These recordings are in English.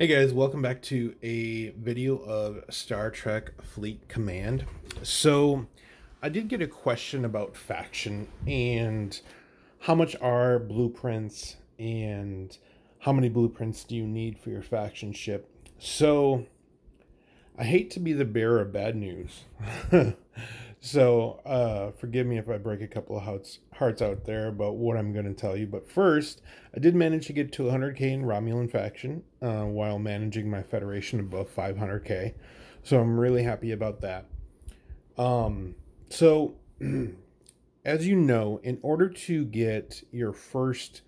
Hey guys, welcome back to a video of Star Trek Fleet Command. So, I did get a question about faction and how much are blueprints and how many blueprints do you need for your faction ship. So, I hate to be the bearer of bad news. So, uh, forgive me if I break a couple of hearts, hearts out there about what I'm going to tell you. But first, I did manage to get to 100k in Romulan faction uh, while managing my Federation above 500k. So, I'm really happy about that. Um, so, as you know, in order to get your first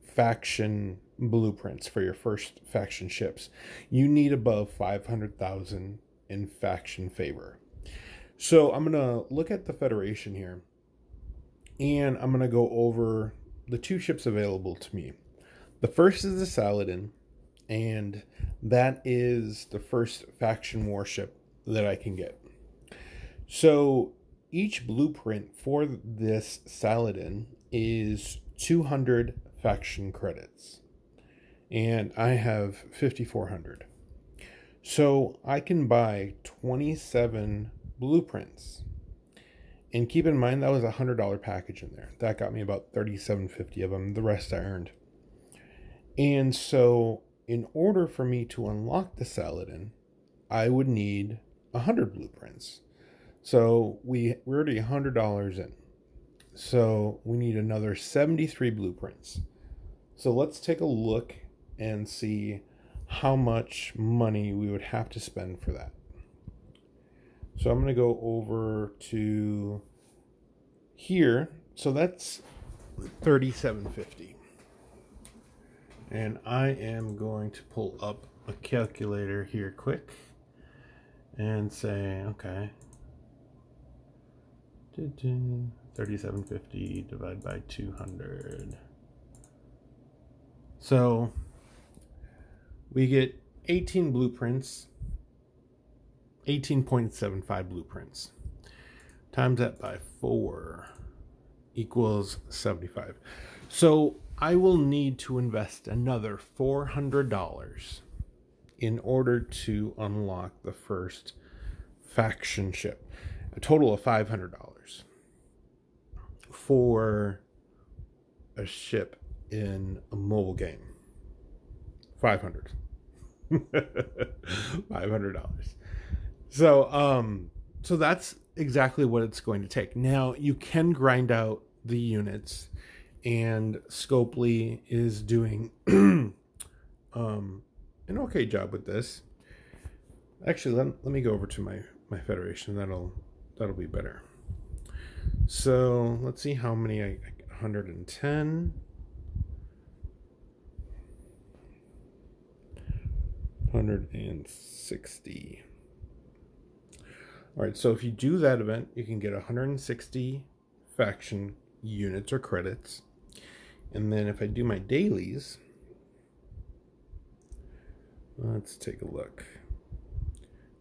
faction blueprints for your first faction ships, you need above 500,000 in faction favor. So I'm going to look at the Federation here, and I'm going to go over the two ships available to me. The first is the Saladin, and that is the first faction warship that I can get. So each blueprint for this Saladin is 200 faction credits, and I have 5,400. So I can buy 27 blueprints. And keep in mind that was a hundred dollar package in there. That got me about thirty-seven fifty of them. The rest I earned. And so, in order for me to unlock the Saladin, I would need a hundred blueprints. So we we're already a hundred dollars in. So we need another seventy-three blueprints. So let's take a look and see how much money we would have to spend for that. So I'm going to go over to here. So that's 3750. And I am going to pull up a calculator here quick and say, okay, 3750 divided by 200. So we get 18 blueprints 18.75 blueprints. Times that by 4 equals 75. So I will need to invest another $400 in order to unlock the first faction ship. A total of $500 for a ship in a mobile game. 500 $500. So, um, so that's exactly what it's going to take. Now, you can grind out the units, and Scopely is doing um, an okay job with this. Actually, let, let me go over to my my federation. That'll that'll be better. So let's see how many I 110. 160. All right, so if you do that event, you can get 160 faction units or credits. And then if I do my dailies, let's take a look.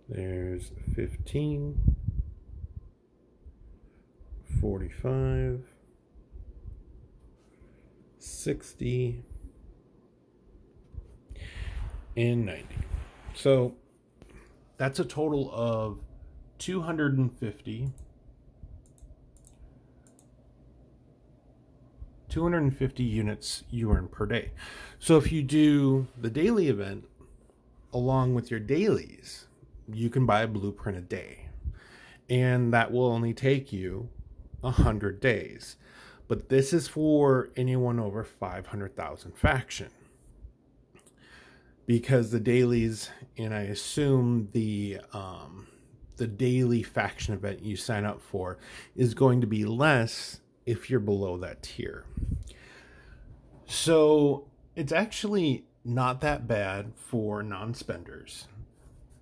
There's 15, 45, 60, and 90. So that's a total of 250 250 units you earn per day. So if you do the daily event along with your dailies, you can buy a blueprint a day. And that will only take you 100 days. But this is for anyone over 500,000 faction. Because the dailies, and I assume the um, the daily faction event you sign up for is going to be less if you're below that tier. So it's actually not that bad for non-spenders.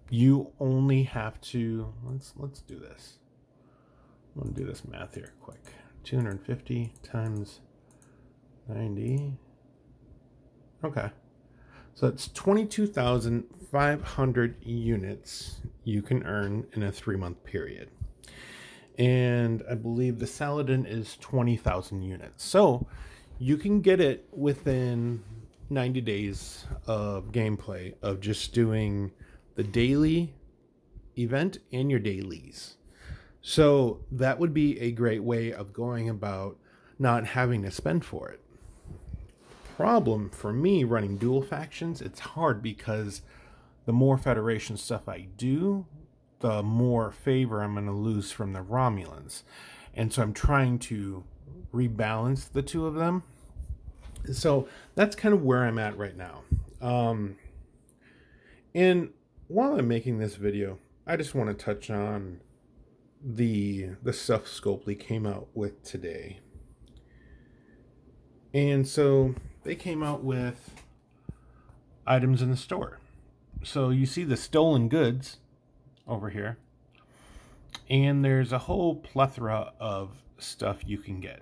You only have to let's let's do this. I'm gonna do this math here quick. 250 times 90. Okay. So that's 22,500 units you can earn in a three month period. And I believe the Saladin is 20,000 units. So you can get it within 90 days of gameplay of just doing the daily event and your dailies. So that would be a great way of going about not having to spend for it. Problem for me running dual factions, it's hard because the more Federation stuff I do, the more favor I'm going to lose from the Romulans. And so I'm trying to rebalance the two of them. So that's kind of where I'm at right now. Um, and while I'm making this video, I just want to touch on the the stuff Scopely came out with today. And so they came out with items in the store. So you see the stolen goods over here. And there's a whole plethora of stuff you can get.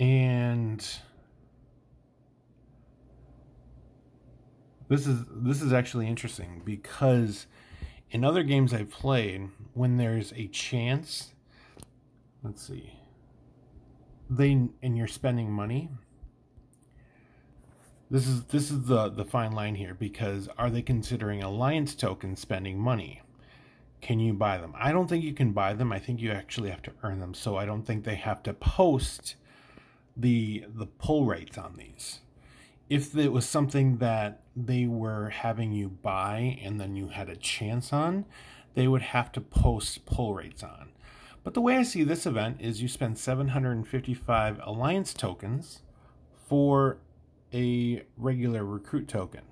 And this is this is actually interesting because in other games I've played, when there's a chance, let's see, they and you're spending money. This is this is the the fine line here because are they considering alliance tokens spending money? Can you buy them? I don't think you can buy them. I think you actually have to earn them. So I don't think they have to post the the pull rates on these. If it was something that they were having you buy and then you had a chance on, they would have to post pull rates on. But the way I see this event is you spend 755 alliance tokens for a regular recruit token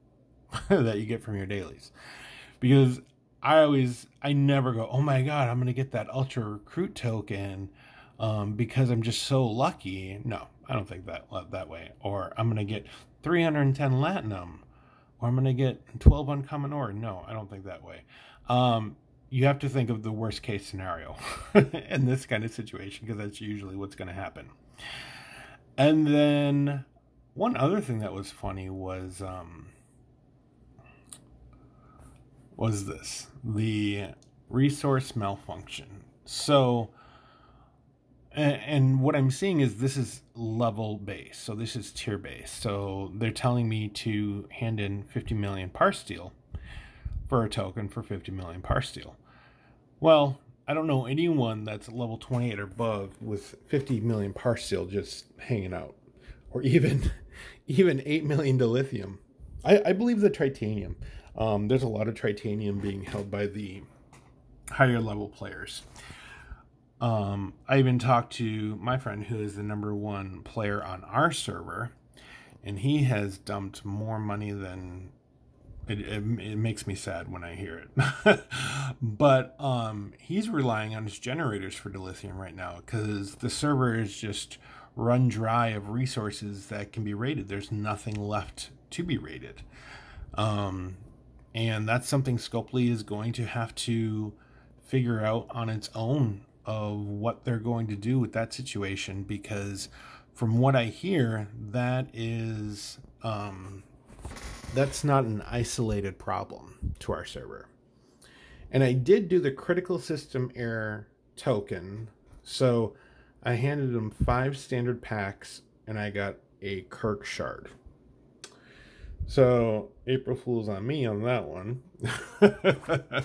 that you get from your dailies. Because I always, I never go, oh my god, I'm going to get that ultra recruit token um, because I'm just so lucky. No, I don't think that that way. Or I'm going to get 310 Latinum, or I'm going to get 12 uncommon ore. No, I don't think that way. Um, you have to think of the worst case scenario in this kind of situation because that's usually what's going to happen. And then one other thing that was funny was um, was this the resource malfunction. So and, and what I'm seeing is this is level based. So this is tier based. So they're telling me to hand in 50 million parsteel for a token for 50 million parsteel. Well, I don't know anyone that's level 28 or above with 50 million parsteel just hanging out. Or even even 8 million dilithium. I, I believe the tritanium. Um, there's a lot of tritanium being held by the higher level players. Um, I even talked to my friend who is the number one player on our server, and he has dumped more money than it, it, it makes me sad when I hear it. but um, he's relying on his generators for dilithium right now because the server is just run dry of resources that can be rated. There's nothing left to be rated. Um, and that's something Scopely is going to have to figure out on its own of what they're going to do with that situation because from what I hear, that is um, that's not an isolated problem to our server. And I did do the critical system error token. So I handed them five standard packs and I got a Kirk shard. So April Fool's on me on that one.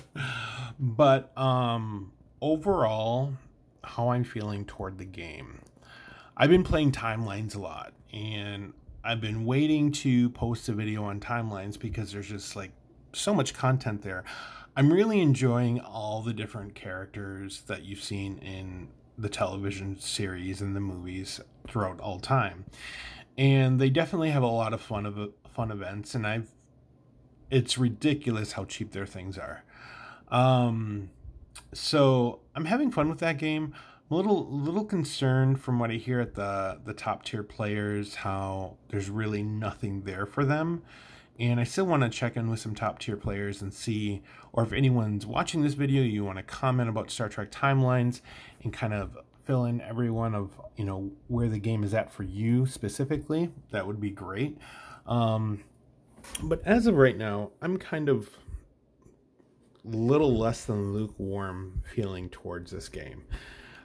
but um overall, how I'm feeling toward the game. I've been playing timelines a lot and I've been waiting to post a video on timelines because there's just like so much content there. I'm really enjoying all the different characters that you've seen in the television series and the movies throughout all time. And they definitely have a lot of fun of fun events and I've it's ridiculous how cheap their things are. Um so I'm having fun with that game. Little little concerned from what I hear at the the top tier players how there's really nothing there for them. And I still want to check in with some top tier players and see, or if anyone's watching this video, you want to comment about Star Trek timelines and kind of fill in everyone of you know where the game is at for you specifically. That would be great. Um, but as of right now, I'm kind of little less than lukewarm feeling towards this game.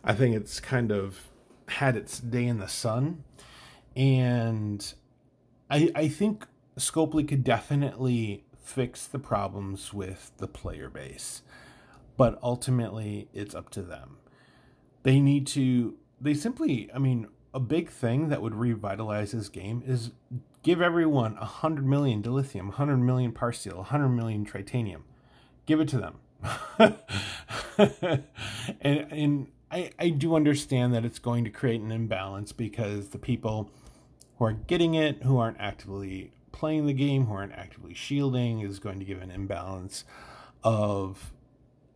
I think it's kind of had its day in the sun, And I I think Scopely could definitely fix the problems with the player base. But ultimately it's up to them. They need to they simply I mean a big thing that would revitalize this game is give everyone 100 million dilithium, 100 million parsteel, 100 million tritanium. Give it to them. and and I, I do understand that it's going to create an imbalance because the people who are getting it, who aren't actively playing the game, who aren't actively shielding, is going to give an imbalance of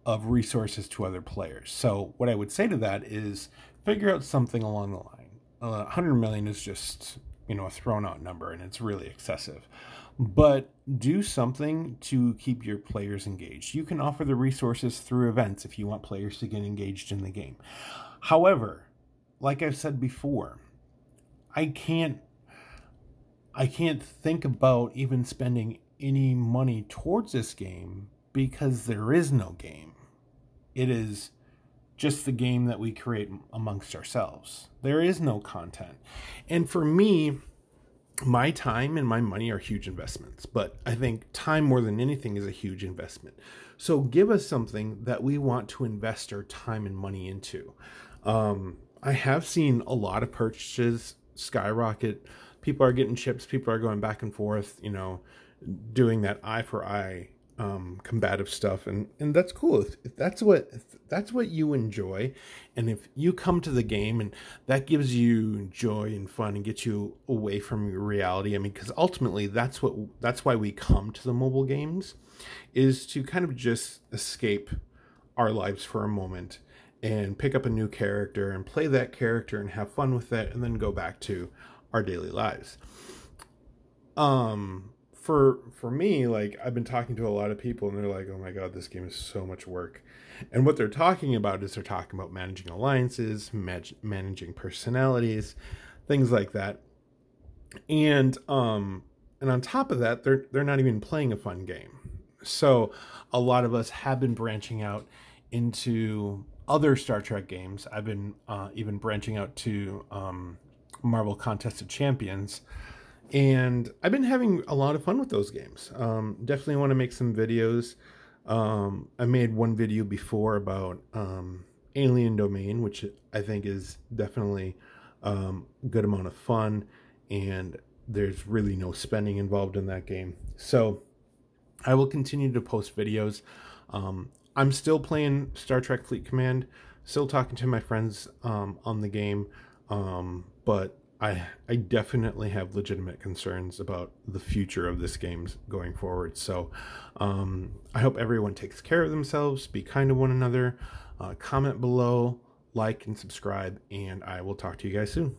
of resources to other players. So what I would say to that is figure out something along the line. Uh, 100 million is just you know a thrown out number, and it's really excessive but do something to keep your players engaged. You can offer the resources through events if you want players to get engaged in the game. However, like I've said before, I can't I can't think about even spending any money towards this game because there is no game. It is just the game that we create amongst ourselves. There is no content. And for me, my time and my money are huge investments, but I think time more than anything is a huge investment. So give us something that we want to invest our time and money into. Um, I have seen a lot of purchases skyrocket. People are getting chips, people are going back and forth, you know, doing that eye for eye um, combative stuff, and and that's cool. If, if that's what if that's what you enjoy, and if you come to the game and that gives you joy and fun and gets you away from your reality, I mean, because ultimately that's what that's why we come to the mobile games, is to kind of just escape our lives for a moment and pick up a new character and play that character and have fun with it, and then go back to our daily lives. Um for for me like i've been talking to a lot of people and they're like oh my god this game is so much work. And what they're talking about is they're talking about managing alliances managing personalities things like that. And um and on top of that they're they're not even playing a fun game. So a lot of us have been branching out into other star trek games. I've been uh, even branching out to um, marvel contest of champions and I've been having a lot of fun with those games. Um, definitely want to make some videos. Um, I made one video before about um, Alien Domain, which I think is definitely um, a good amount of fun, and there's really no spending involved in that game. So I will continue to post videos. Um, I'm still playing Star Trek Fleet Command, still talking to my friends um, on the game, but I I definitely have legitimate concerns about the future of this game going forward. So um, I hope everyone takes care of themselves, be kind to one another, uh, comment below, like and subscribe, and I will talk to you guys soon.